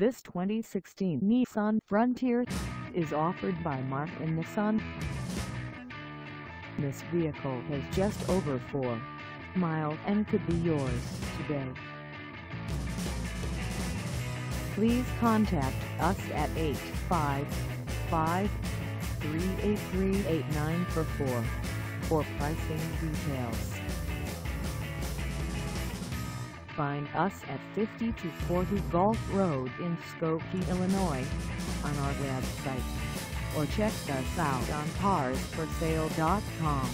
This 2016 Nissan Frontier is offered by Martin Nissan. This vehicle has just over 4 miles and could be yours today. Please contact us at 855-383-8944 for pricing details. Find us at 5240 Golf Road in Skokie, Illinois on our website or check us out on carsforsale.com.